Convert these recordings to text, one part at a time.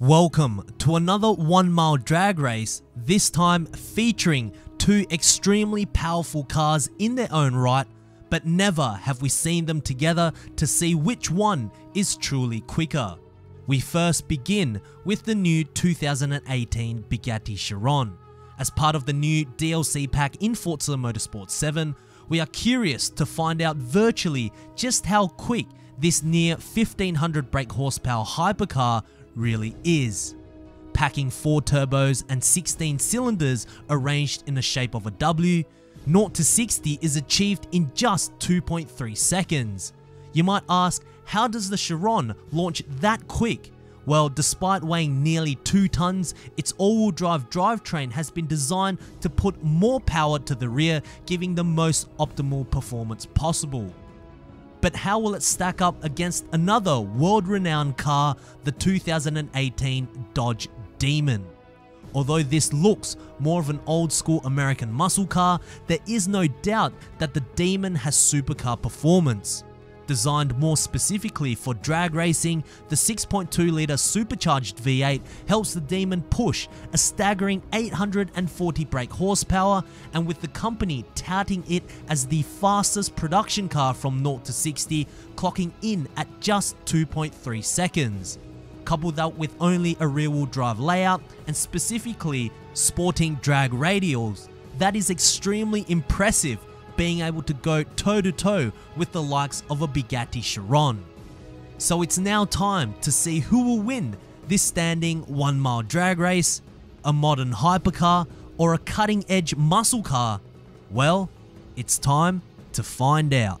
Welcome to another one mile drag race, this time featuring two extremely powerful cars in their own right, but never have we seen them together to see which one is truly quicker. We first begin with the new 2018 Bugatti Chiron. As part of the new DLC pack in Forza Motorsport 7, we are curious to find out virtually just how quick this near 1500 brake horsepower hypercar really is. Packing 4 turbos and 16 cylinders arranged in the shape of a W, 0 to 60 is achieved in just 2.3 seconds. You might ask, how does the Chiron launch that quick? Well, despite weighing nearly 2 tons, its all-wheel drive drivetrain has been designed to put more power to the rear, giving the most optimal performance possible but how will it stack up against another world-renowned car, the 2018 Dodge Demon? Although this looks more of an old school American muscle car, there is no doubt that the Demon has supercar performance. Designed more specifically for drag racing, the 6.2 litre supercharged V8 helps the Demon push a staggering 840 brake horsepower and with the company touting it as the fastest production car from 0 to 60 clocking in at just 2.3 seconds. Couple that with only a rear wheel drive layout and specifically sporting drag radials, that is extremely impressive being able to go toe to toe with the likes of a Bugatti Chiron. So it's now time to see who will win this standing 1 mile drag race, a modern hypercar, or a cutting edge muscle car. Well, it's time to find out.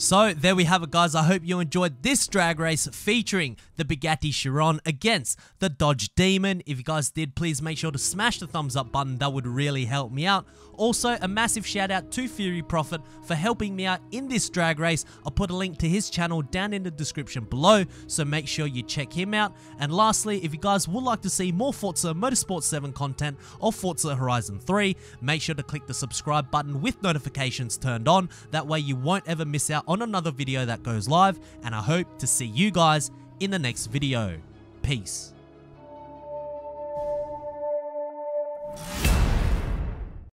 So there we have it guys, I hope you enjoyed this drag race featuring the Bugatti Chiron against the Dodge Demon. If you guys did, please make sure to smash the thumbs up button, that would really help me out. Also, a massive shout out to Fury Prophet for helping me out in this drag race. I'll put a link to his channel down in the description below, so make sure you check him out. And lastly, if you guys would like to see more Forza Motorsport 7 content or Forza Horizon 3, make sure to click the subscribe button with notifications turned on. That way you won't ever miss out on another video that goes live. And I hope to see you guys in the next video. Peace.